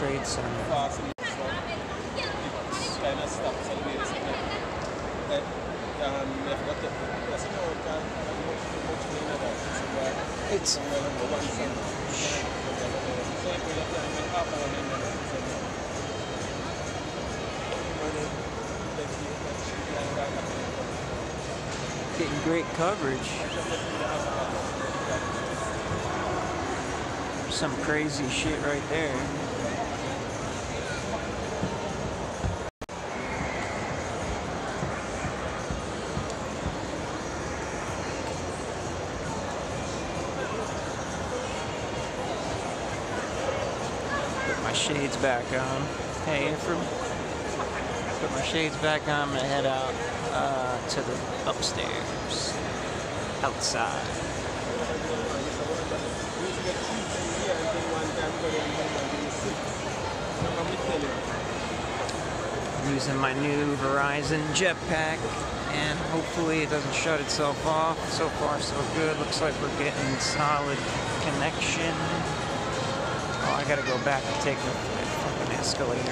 Center. It's getting great coverage. Some crazy shit right there. My shades back on. Hey, Ephraim. Put my shades back on. I'm gonna head out uh, to the upstairs, outside. Using my new Verizon jetpack, and hopefully it doesn't shut itself off. So far, so good. Looks like we're getting solid connection. Gotta go back and take the fucking escalator.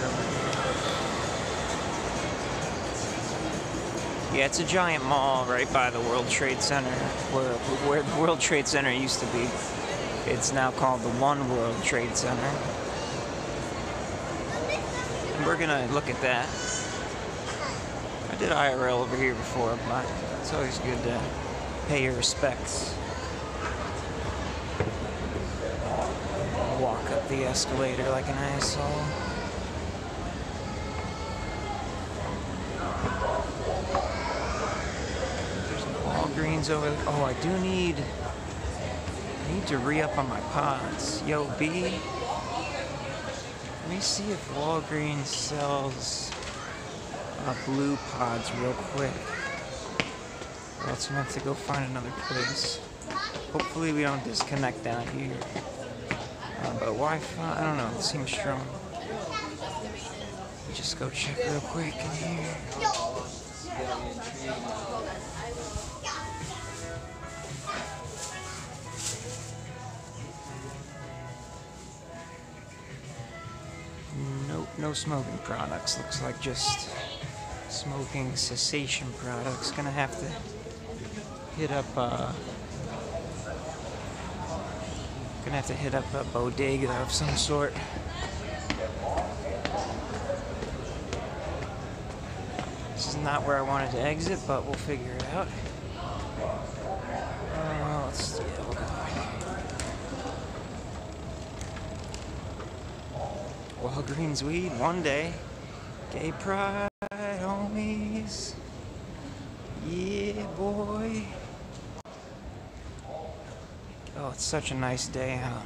Yeah, it's a giant mall right by the World Trade Center, where where the World Trade Center used to be. It's now called the One World Trade Center. And we're gonna look at that. I did IRL over here before, but it's always good to pay your respects. Walk the escalator like an asshole. There's Walgreens over there. Oh, I do need. I need to re up on my pods. Yo, B. Let me see if Walgreens sells uh, blue pods real quick. Or else I'm gonna have to go find another place. Hopefully we don't disconnect down here. Uh, but Wi-Fi, I don't know, it seems strong. Just go check real quick in here. Nope, no smoking products. Looks like just smoking cessation products. Gonna have to hit up, uh, gonna have to hit up a bodega of some sort. This is not where I wanted to exit, but we'll figure it out. Oh, Go Walgreens weed one day. Gay pride, homies. Yeah, boy. Oh, it's such a nice day out.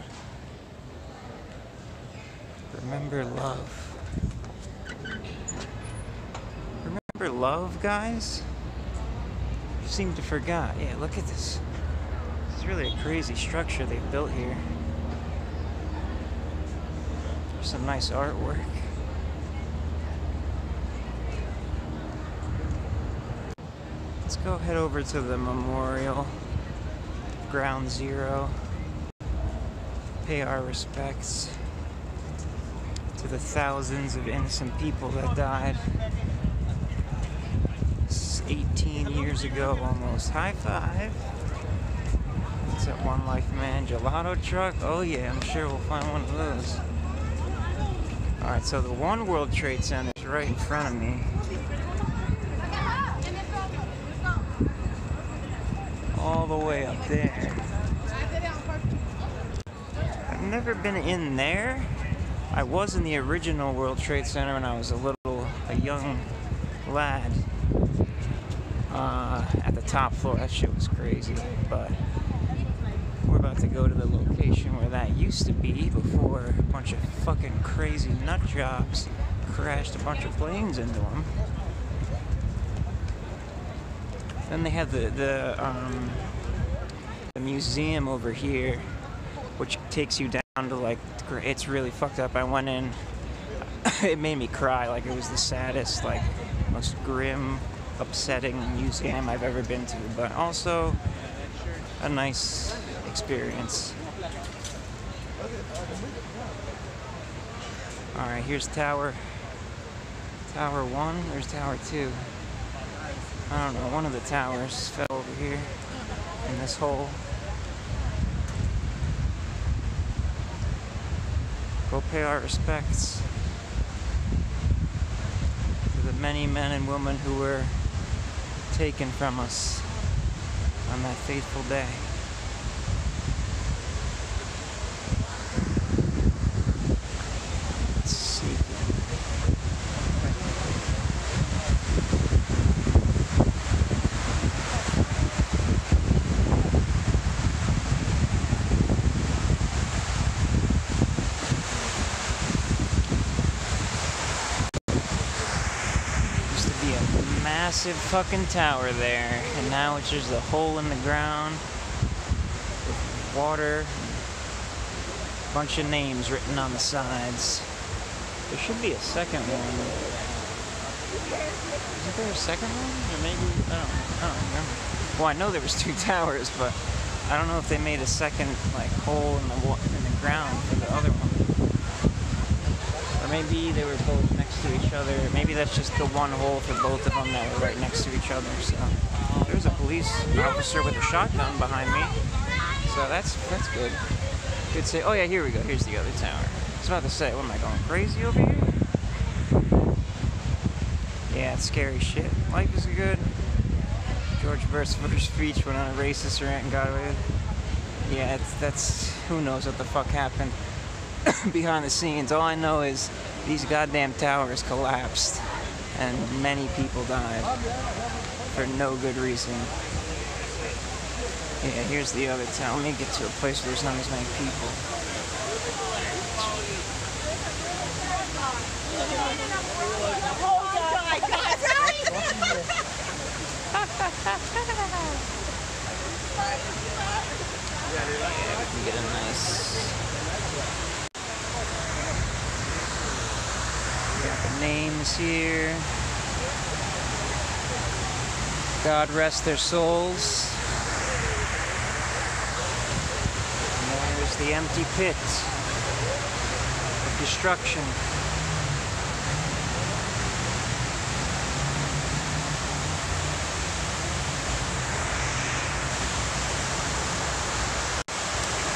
Remember love. Remember love, guys? You seem to forgot. Yeah, look at this. Is really a crazy structure they've built here. There's some nice artwork. Let's go head over to the memorial, ground zero. Pay our respects to the thousands of innocent people that died 18 years ago almost. High five. It's that One Life Man gelato truck. Oh yeah, I'm sure we'll find one of those. Alright, so the One World Trade Center is right in front of me. All the way up there. I've never been in there. I was in the original World Trade Center when I was a little, a young lad. Uh, at the top floor, that shit was crazy. But we're about to go to the location where that used to be before a bunch of fucking crazy nut jobs crashed a bunch of planes into them. Then they had the the um, the museum over here, which takes you down to like it's really fucked up. I went in, it made me cry. Like it was the saddest, like most grim, upsetting museum I've ever been to, but also a nice experience. All right, here's Tower. Tower one. There's Tower two. I don't know. One of the towers fell over here in this hole. Go pay our respects to the many men and women who were taken from us on that fateful day. Let's see. Used to be a massive fucking tower there, and now it's just a hole in the ground with water, bunch of names written on the sides. There should be a second one. Isn't there a second one? Or maybe I don't, I don't remember. Well, I know there was two towers, but I don't know if they made a second like hole in the in the ground for the other one. Maybe they were both next to each other. Maybe that's just the one hole for both of them that were right next to each other. So there's a police officer with a shotgun behind me. So that's that's good. Good say. Oh yeah, here we go. Here's the other tower. I was about to say, what am I going crazy over here? Yeah, it's scary shit. Life is good. George Bush's first speech went on a racist rant and got away. Yeah, that's who knows what the fuck happened behind the scenes. All I know is these goddamn towers collapsed and many people died for no good reason. Yeah, here's the other town. Let me get to a place where there's not as many people. Can get a nice. Got the names here. God rest their souls. And there's the empty pit of destruction.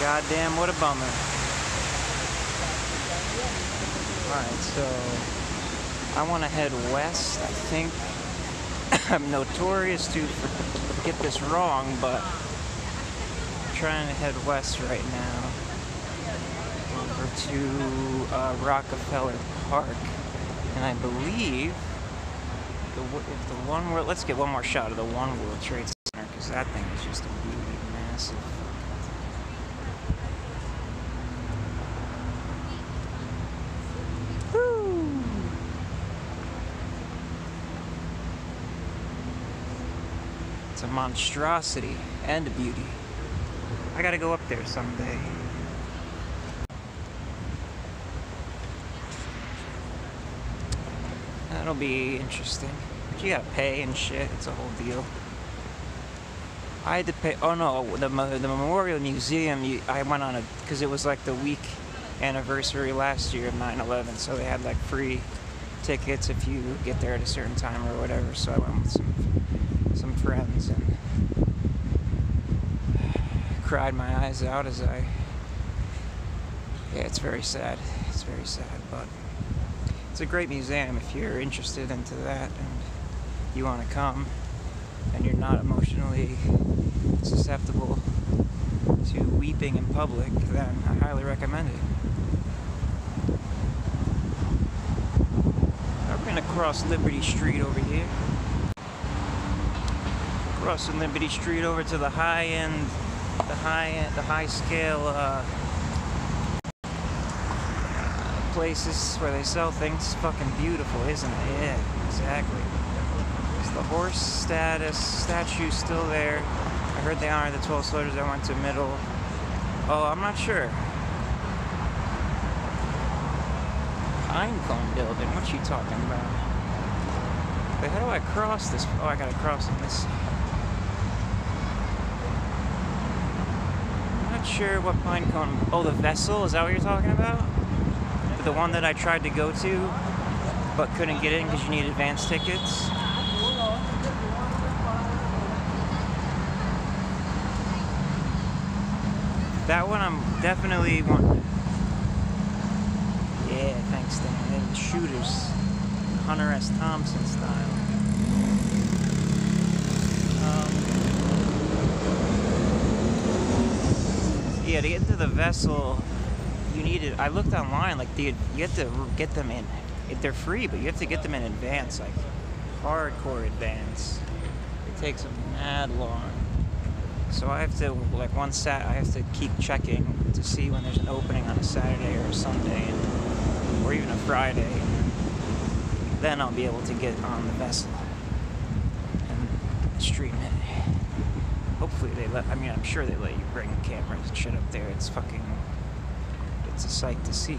Goddamn, what a bummer. Alright, so I want to head west, I think. I'm notorious to get this wrong, but I'm trying to head west right now over to uh, Rockefeller Park, and I believe the if the one world. Let's get one more shot of the One World Trade Center because that thing is just a really massive. Monstrosity and beauty. I gotta go up there someday. That'll be interesting. But you gotta pay and shit. It's a whole deal. I had to pay. Oh no, the the Memorial Museum. I went on a because it was like the week anniversary last year of 9/11, so they had like free tickets if you get there at a certain time or whatever. So I went with some friends and cried my eyes out as I. Yeah, it's very sad. It's very sad, but it's a great museum if you're interested into that and you want to come and you're not emotionally susceptible to weeping in public, then I highly recommend it. We're gonna cross Liberty Street over here. Crossing Liberty Street over to the high end, the high end, the high scale uh, places where they sell things. Fucking beautiful, isn't it? Yeah, exactly. Is the horse status statue still there? I heard they honored the 12 soldiers that went to middle. Oh, I'm not sure. Pine cone building. What you talking about? Wait, how do I cross this? Oh, I gotta cross on this. I'm sure what pine cone. Oh, the vessel. Is that what you're talking about? The one that I tried to go to, but couldn't get in because you need advance tickets. That one I'm definitely want. Yeah, thanks, Dan. And the shooters, Hunter S. Thompson style. Um, yeah, to get into the vessel, you need needed. I looked online, like the, you have to get them in. If they're free, but you have to get them in advance, like hardcore advance. It takes a mad long. So I have to like one sat I have to keep checking to see when there's an opening on a Saturday or a Sunday or even a Friday. Then I'll be able to get on the vessel and stream it. Hopefully they let I mean I'm sure they let you bring cameras and shit up there. It's fucking it's a sight to see.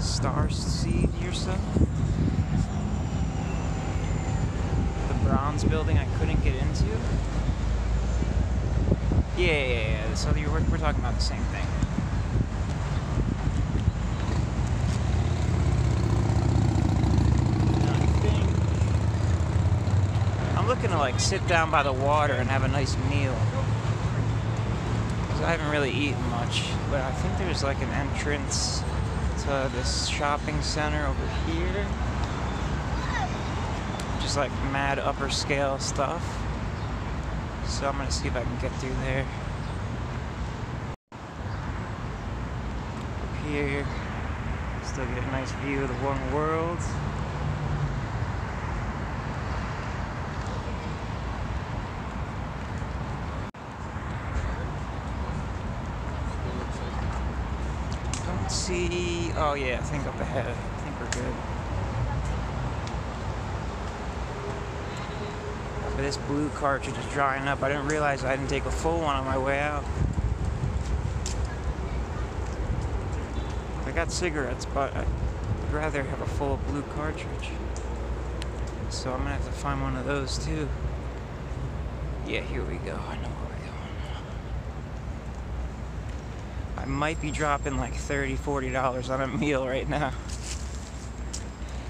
Star seed yourself? The bronze building I couldn't get into? Yeah, yeah, yeah. So we're, we're talking about the same thing. I'm looking to like sit down by the water and have a nice meal. Cause I haven't really eaten much, but I think there's like an entrance to this shopping center over here just like mad upper scale stuff. So I'm gonna see if I can get through there. Up here, still get a nice view of the one world. Don't see, oh yeah, I think up ahead, I think we're good. But this blue cartridge is drying up. I didn't realize I didn't take a full one on my way out. I got cigarettes, but I'd rather have a full blue cartridge. So I'm gonna have to find one of those too. Yeah, here we go. I know where we're going. I might be dropping like 30 $40 on a meal right now.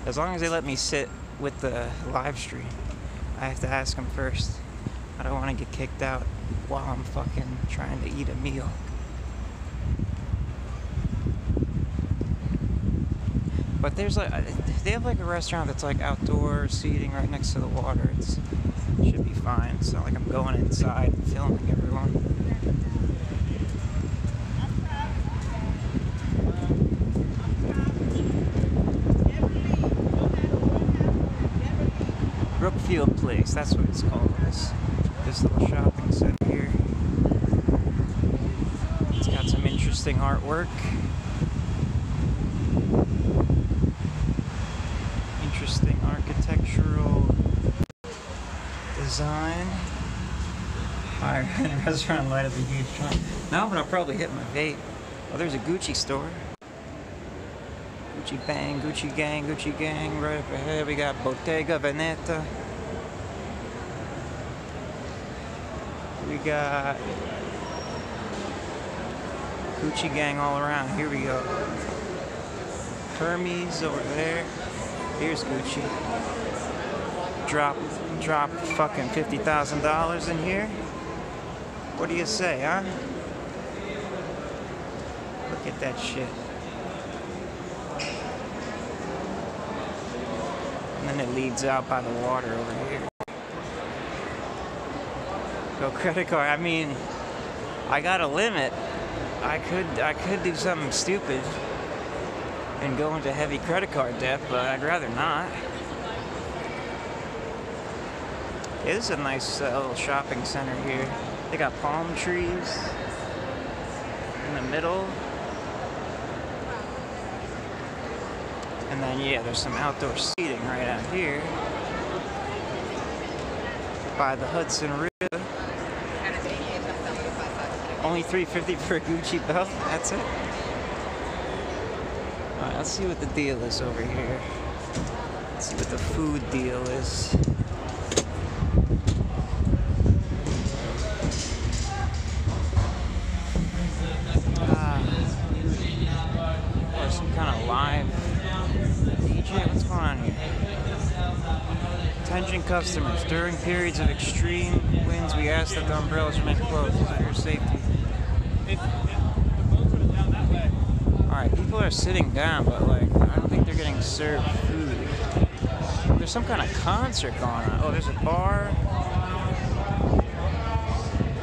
As long as they let me sit with the live stream. I have to ask them first. I don't want to get kicked out while I'm fucking trying to eat a meal. But there's like, they have like a restaurant that's like outdoor seating right next to the water. It's, it should be fine. It's not like I'm going inside and filming everyone. Brookfield Place, that's what it's called. This, this little shopping center here. It's got some interesting artwork. Interesting architectural design. Alright, restaurant light up a huge trunk. No, but I'll probably hit my vape. Oh, there's a Gucci store. Gucci Bang, Gucci Gang, Gucci Gang. Right up ahead, we got Bottega Veneta. Got Gucci Gang all around. Here we go. Hermes over there. Here's Gucci. Drop, drop fucking $50,000 in here. What do you say, huh? Look at that shit. And then it leads out by the water over here. Go credit card. I mean, I got a limit. I could I could do something stupid and go into heavy credit card debt, but I'd rather not. It is a nice uh, little shopping center here. They got palm trees in the middle. And then yeah, there's some outdoor seating right out here by the Hudson River. Only 350 for a Gucci belt. That's it. All right, let's see what the deal is over here. Let's see what the food deal is. Customers. During periods of extreme winds, we ask that the umbrellas remain closed for your safety. Alright, people are sitting down, but like, I don't think they're getting served food. There's some kind of concert going on. Oh, there's a bar.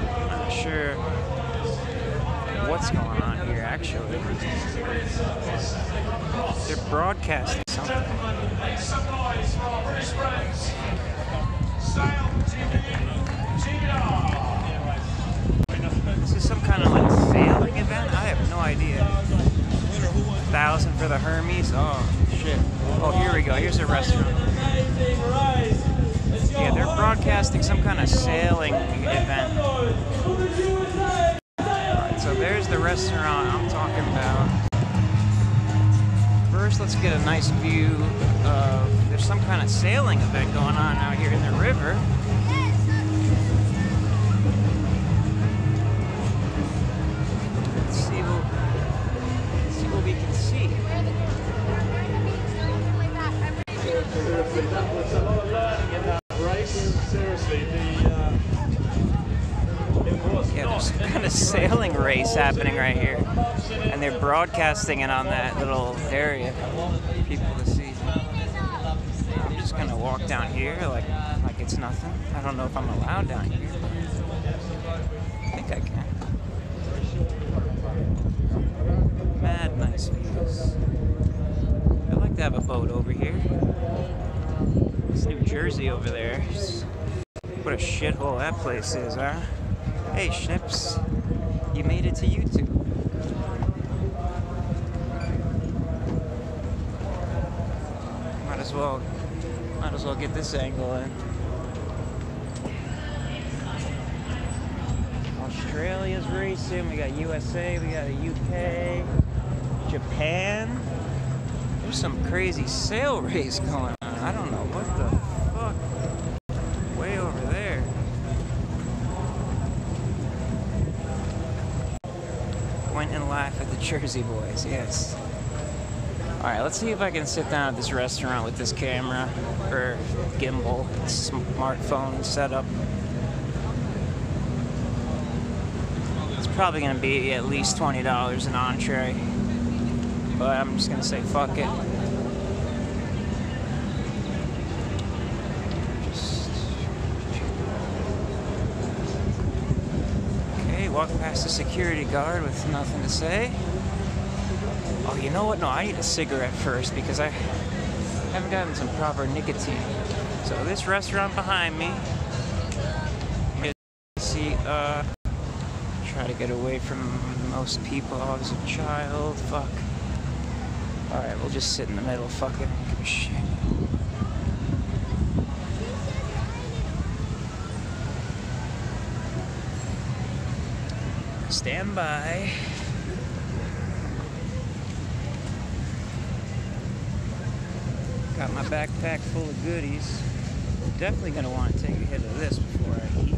I'm not sure what's going on here, actually. They're broadcasting something. This is some kind of like sailing event? I have no idea. Thousand for the Hermes? Oh, shit. Oh, here we go. Here's a restaurant. Yeah, they're broadcasting some kind of sailing event. Alright, so there's the restaurant I'm talking about. First, let's get a nice view of. There's some kind of sailing event going on out here in the river. Broadcasting it on that little area for people to see. I'm just gonna walk down here like like it's nothing. I don't know if I'm allowed down here. I think I can. Mad nice views. I'd like to have a boat over here. It's New Jersey over there. What a shithole that place is, huh? Hey, Schnips. You made it to YouTube. Might as well, might as well get this angle in. Australia's racing. We got USA. We got the UK. Japan. There's some crazy sail race going on. I don't know what the fuck. Way over there. Went and laugh at the Jersey boys, yes. Alright, let's see if I can sit down at this restaurant with this camera or gimbal, smartphone setup. It's probably gonna be at least $20 an entree. But I'm just gonna say fuck it. Okay, walk past the security guard with nothing to say. Oh, you know what? No, I need a cigarette first because I haven't gotten some proper nicotine. So this restaurant behind me see uh try to get away from most people. I was a child. Fuck. Alright, we'll just sit in the middle. Fuck it. Give a shit. Stand by. Got my backpack full of goodies. Definitely gonna want to take a hit of this before I eat.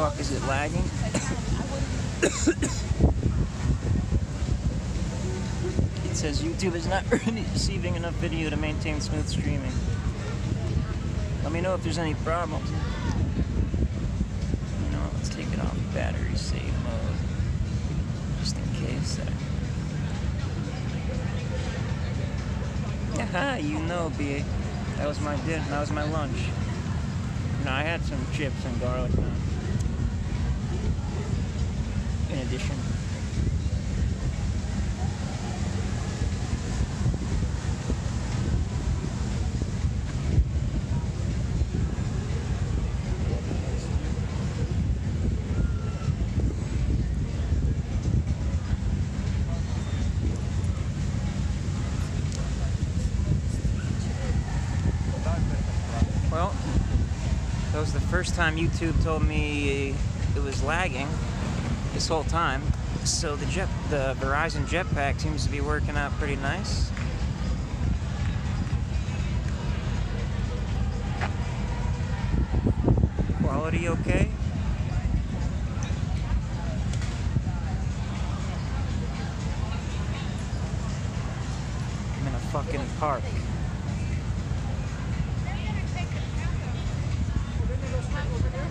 Fuck, is it lagging? it says YouTube is not receiving enough video to maintain smooth streaming. Let me know if there's any problems. You know, let's take it off battery save mode. Just in case. Haha, you know, B. That was my dinner, that was my lunch. No, I had some chips and garlic. In addition. Well, that was the first time YouTube told me it was lagging this whole time. So the jet, the Verizon Jetpack seems to be working out pretty nice. Quality okay. I'm in a fucking park.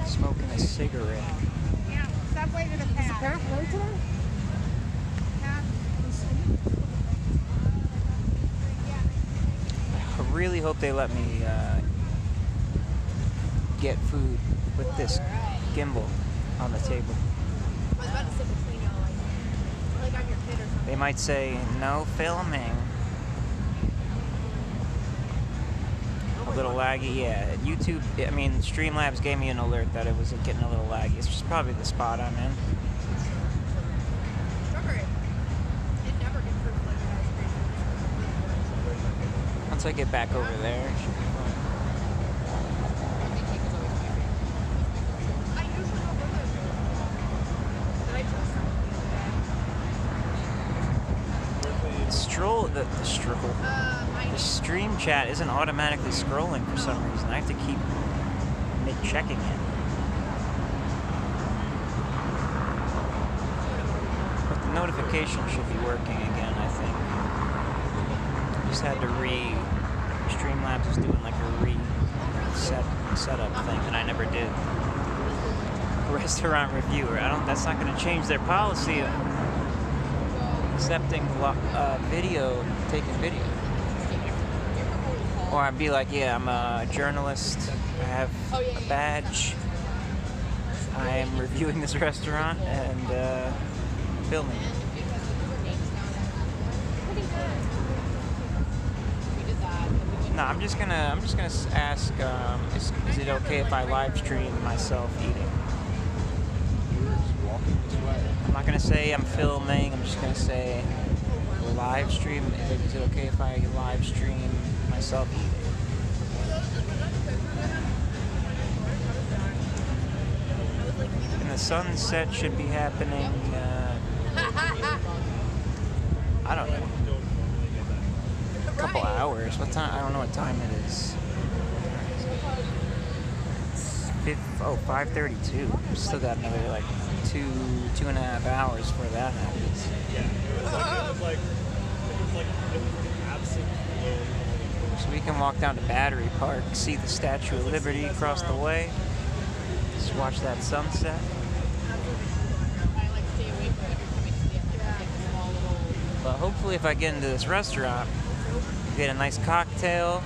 Smoking a cigarette. Yeah, subway to the path. Path right today? I really hope they let me uh, get food with this gimbal on the table. I was about to sit between y'all, like, like on your kid or something. They might say no filming. A little laggy, yeah. YouTube, I mean, Streamlabs gave me an alert that it was getting a little laggy. It's just probably the spot I'm in. Once I get back over there, stroll, the, the stroll. The stream chat isn't automatically scrolling for some reason. I have to keep checking it. But the notification should be working again. Just had to re. Streamlabs was doing like a re set setup thing that I never did. Restaurant reviewer. I don't. That's not going to change their policy of accepting lo- uh, video, taking video. Or I'd be like, yeah, I'm a journalist. I have Oh, a badge. I am reviewing this restaurant and uh, filming. it. No, I'm just gonna. I'm just gonna ask. Um, is, is it okay if I live stream myself eating? I'm not gonna say I'm filming. I'm just gonna say live stream. Is it okay if I live stream myself eating? And the sunset should be happening. Uh, I don't know. Couple hours. What time? I don't know what time it is. Fifth, oh, 5:32. Still got another like two, two and a half hours before that happens. So we can walk down to Battery Park, see the Statue of Liberty across the way, just watch that sunset. But hopefully, if I get into this restaurant, get a nice cocktail,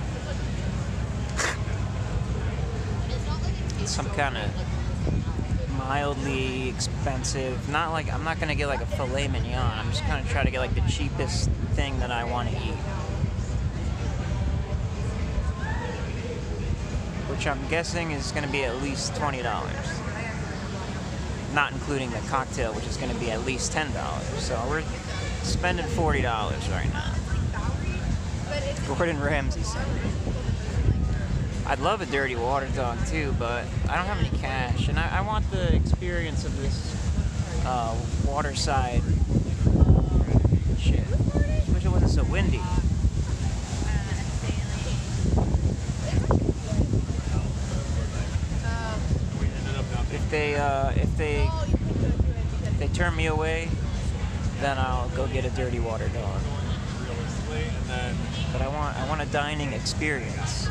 some kind of mildly expensive. Not like I'm not gonna get like a filet mignon. I'm just gonna try to get like the cheapest thing that I want to eat. Which I'm guessing is gonna be at least twenty dollars. Not including the cocktail, which is gonna be at least ten dollars. So we're spending forty dollars right now. Gordon Ramsay. I'd love a dirty water dog too, but I don't have any cash, and I, I want the experience of this uh, waterside shit. Wish it wasn't so windy. If they uh, if they if they turn me away, then I'll go get a dirty water dog. But I want I want a dining experience.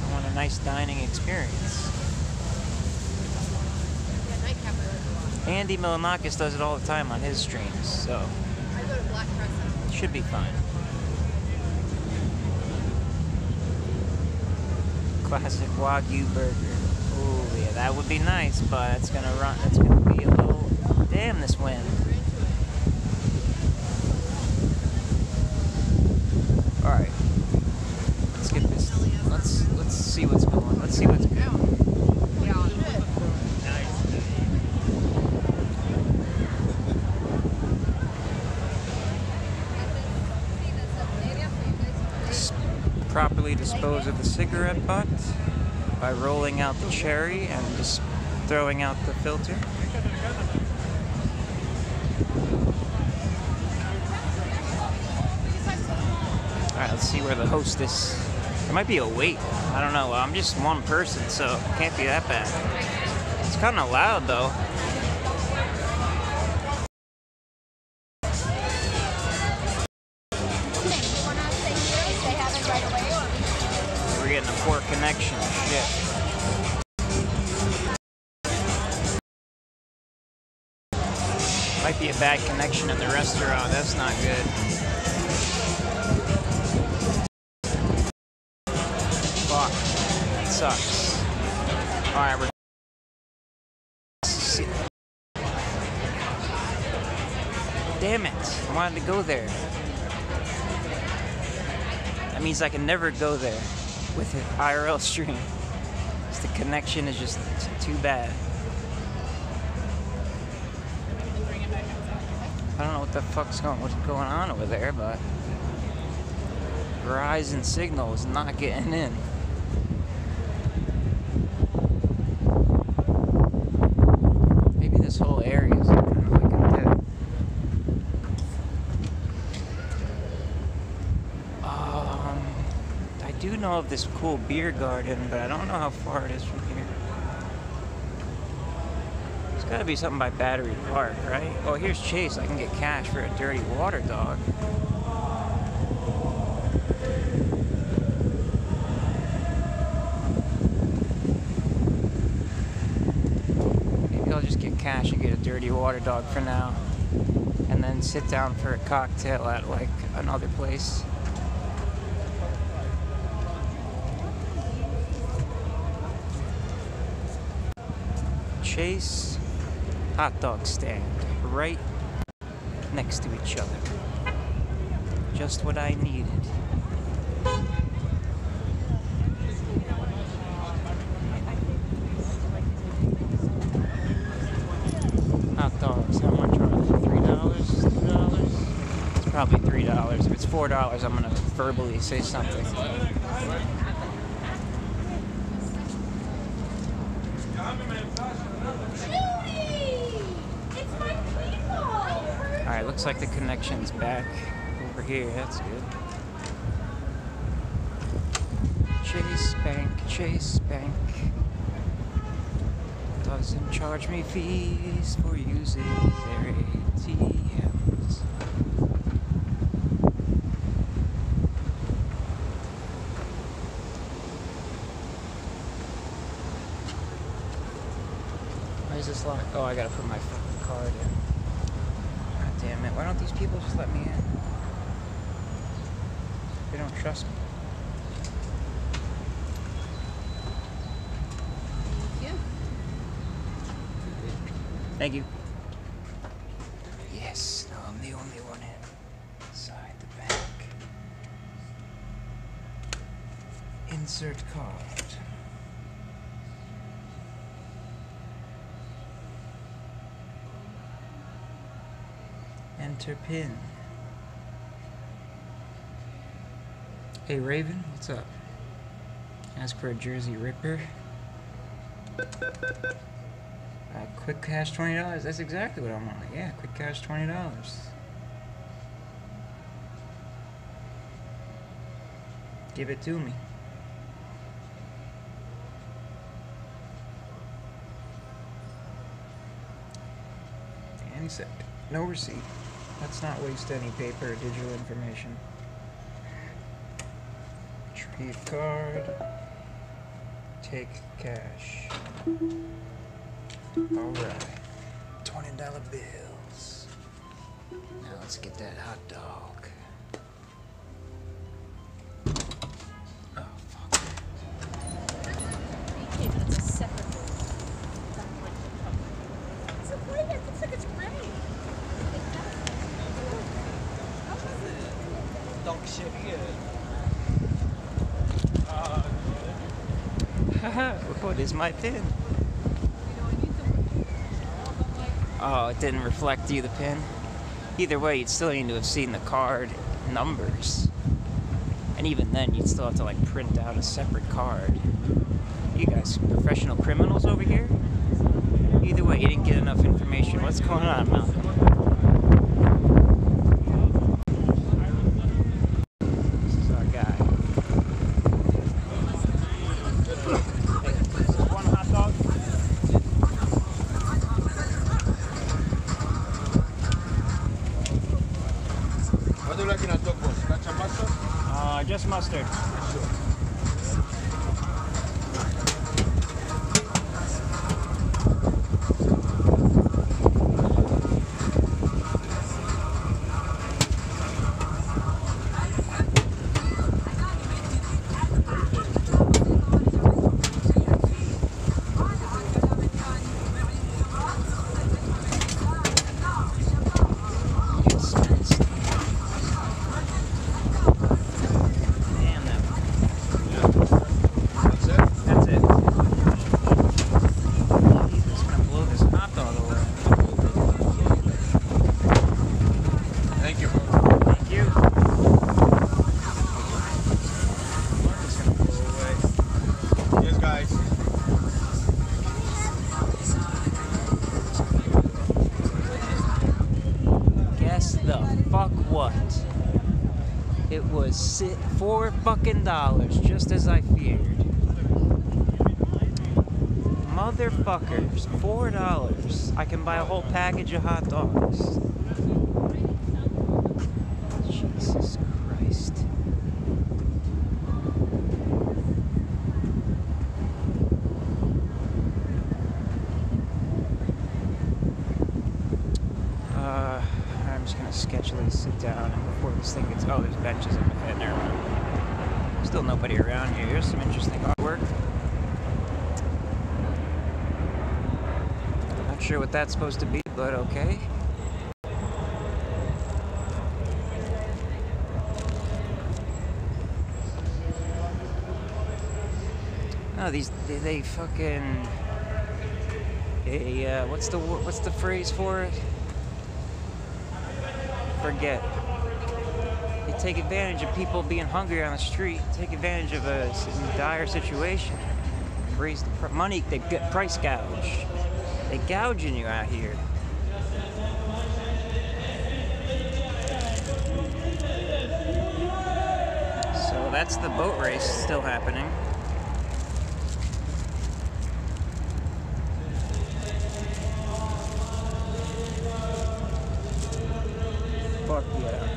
I want a nice dining experience. Andy Milonakis does it all the time on his streams, so I go to Black Crescent. Should be fine. Classic Wagyu burger. Oh yeah, that would be nice, but it's gonna run. It's gonna be a little. Damn this wind. All right. Let's get this. Let's let's see what's going. Let's see what's going. Properly dispose of the cigarette butt by rolling out the cherry and just throwing out the filter. Alright, let's see where the hostess. There might be a wait. I don't know. I'm just one person, so it can't be that bad. It's kind of loud though. Damn it. I wanted to go there. That means I can never go there with an IRL stream. The connection is just too bad. I don't know what the fuck's going what's going on over there, but Verizon signal is not getting in. Maybe this whole area is kind of like a dead. Um, I do of this cool beer garden, but I don't know how far it is from here. It's gotta be something by Battery Park, right? Oh, here's Chase. I can get cash for a dirty water dog. Maybe I'll just get cash and get a dirty water dog for now. And then sit down for a cocktail at like another place. Chase hot dog stand right next to each other. Just what I needed. Hot dogs, how much are they? Three dollars? Two dollars? It's probably three dollars. If it's four dollars, I'm gonna verbally say something. Alright, looks like the connection's back over here. That's good. Chase Bank, Chase Bank doesn't charge me fees for using their ATMs. Why is this locked? Oh, I gotta put my fucking card in. God damn it. Why don't these people just let me in? They don't trust me. Thank you. Yes, no, I'm the only one. Inside the bank. Insert card. Enter pin. Hey Raven, what's up? Ask for a Jersey Ripper. Uh, quick cash twenty dollars. That's exactly what I want. Yeah, quick cash twenty dollars. Give it to me. And no receipt. Let's not waste any paper or digital information. Retrieve card. Take cash. Alright. $20 bills. Now let's get that hot dog is my pin? Oh, it didn't reflect you the pin. Either way, you'd still need to have seen the card numbers. And even then, you'd still have to like print out a separate card. You guys, professional criminals over here? Either way, you didn't get enough information. What's going on, Malcolm? This is our guy. One hot dog. What do you like in a dog boss? Ketchup mustard? Uh, just mustard. Damn, that That's it? That's it. Jesus, gonna blow this hot dog away. Thank you. Thank you. It's gonna blow away. Yes, guys. Guess the fuck what? It was si- four fucking dollars, just as I feared. Motherfuckers, four dollars. I can buy a whole package of hot dogs. Jesus Christ. Uh, I'm just gonna sketchily sit down and before this thing gets. Oh, there's benches up ahead. Never mind. Still nobody around here. Here's some interesting artwork. Not sure what that's supposed to be, but okay. No, these they, they fucking. They, uh, what's the what's the phrase for it? Forget. They take advantage of people being hungry on the street. Take advantage of a dire situation. Raise the money. They get price gouge. They gouging you out here. So that's the boat race still happening. Fuck yeah.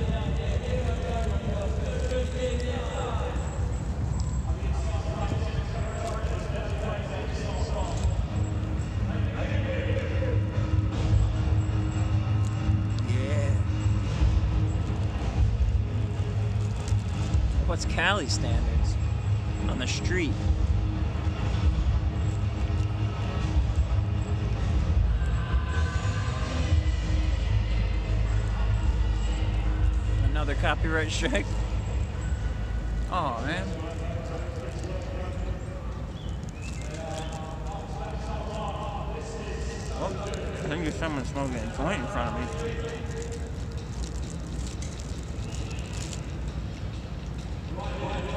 Cali standards on the street? Another copyright strike. Oh man. Oh, I think there's someone smoking a joint in front of me.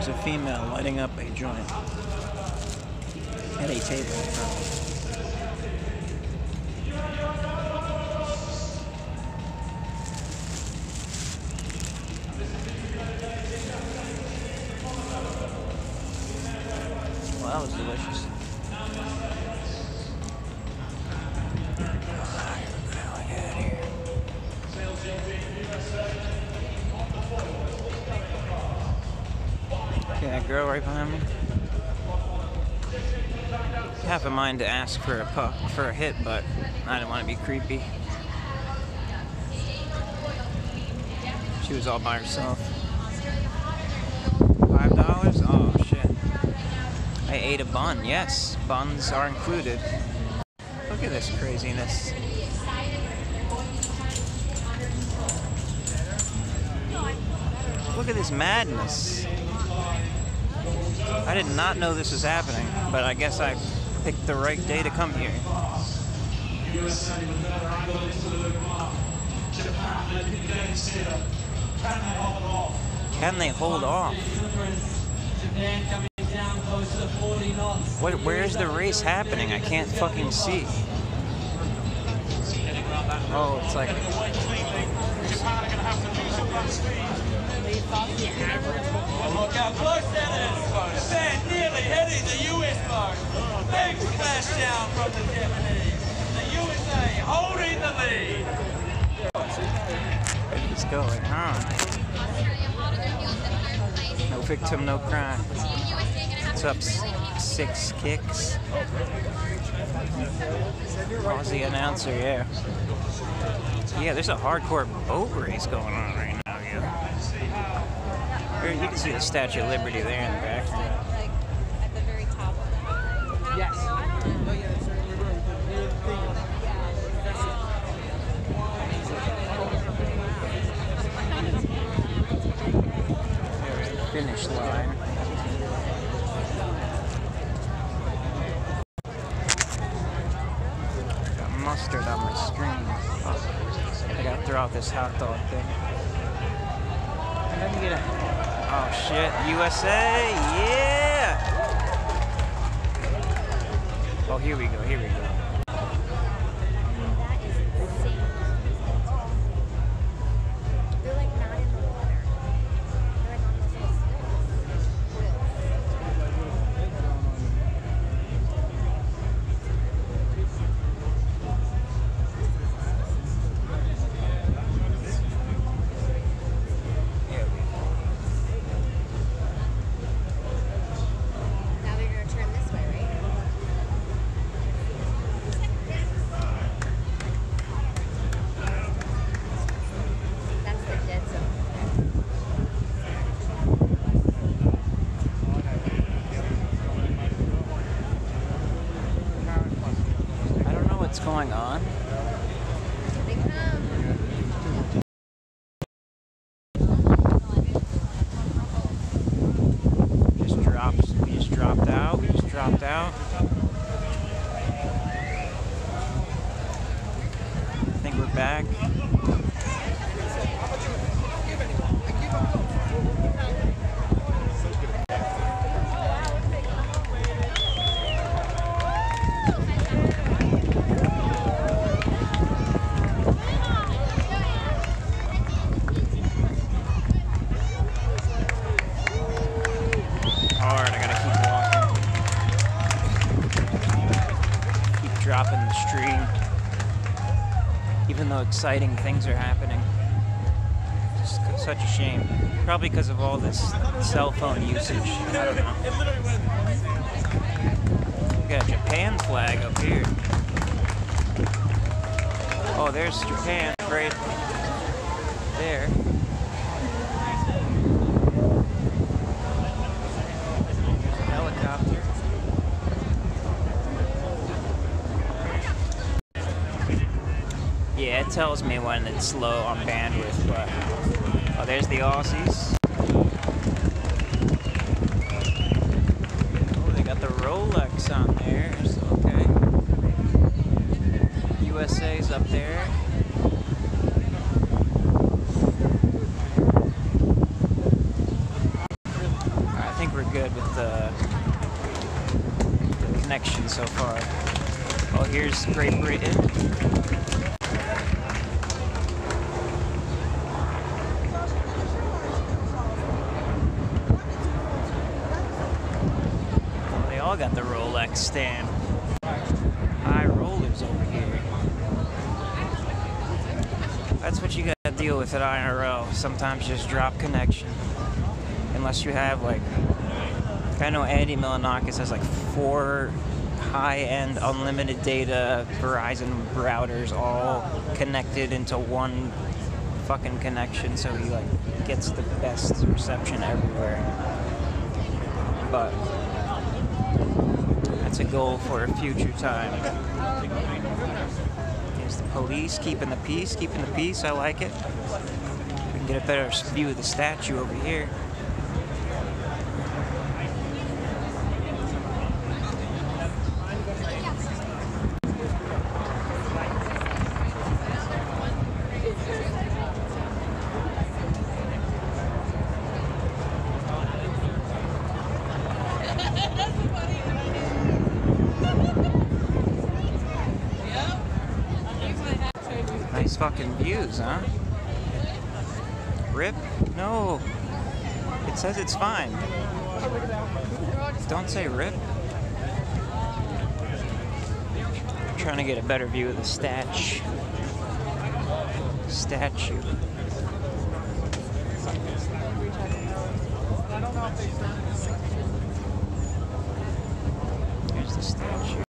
There's a female lighting up a joint at a table. Well, that was delicious. Right behind me. Half a mind to ask for a puck for a hit, but I didn't want to be creepy. She was all by herself. Five dollars? Oh shit. I ate a bun. Yes, buns are included. Look at this craziness. Look at this madness. I did not know this was happening, but I guess I picked the right day to come here. Can they hold off? What, where's the race happening? I can't fucking see. Oh, it's like Look how close that is. Holding the lead. it's going. No victim, no crime. It's up six kicks. Aussie announcer, yeah. Yeah, there's a hardcore boat race going on right now, yeah. You can see the Statue of Liberty there in the background. Exciting things are happening. Just such a shame. Probably because of all this cell phone usage. I don't know. We got a Japan flag up here. Oh, there's Japan right there. Helicopter. Yeah, it tells me when it's low on bandwidth, but oh, there's the Aussies. Oh, they got the Rolex on there. So okay. USA's up there. I think we're good with the, the connection so far. Oh, here's Great Britain. Oh, they all got the Stamp. High rollers over here. That's what you gotta deal with at IRL. Sometimes just drop connection. Unless you have like I know Andy Milonakis has like four high-end unlimited data Verizon routers all connected into one fucking connection so he like gets the best reception everywhere. But that's a goal for a future time. Here's the police keeping the peace, keeping the peace. I like it. We can get a better view of the statue over here. Nice fucking views, huh? Rip? No. It says it's fine. Don't say rip. I'm trying to get a better view of the statue. Statue. Here's the statue.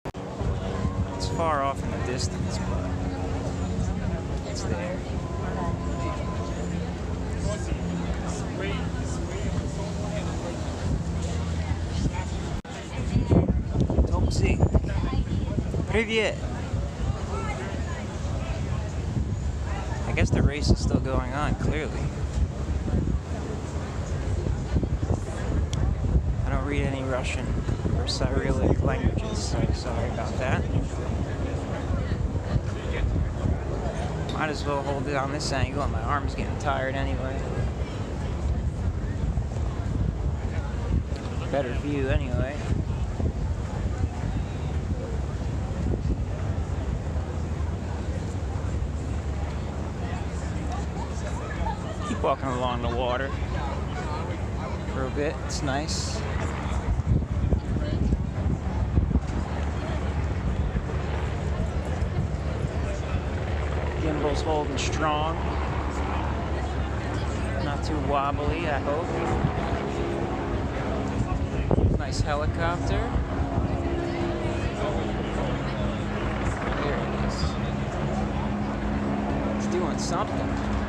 It's far off in the distance, but it's there. Topsy. Привет. I guess the race is still going on, clearly. I don't read any Russian or Cyrillic languages, so sorry about that. Might as well hold it on this angle, my arm's getting tired anyway. Better view anyway. Keep walking along the water It's nice. Gimbal's holding strong. Not too wobbly, I hope. Nice helicopter. There it is. It's doing something.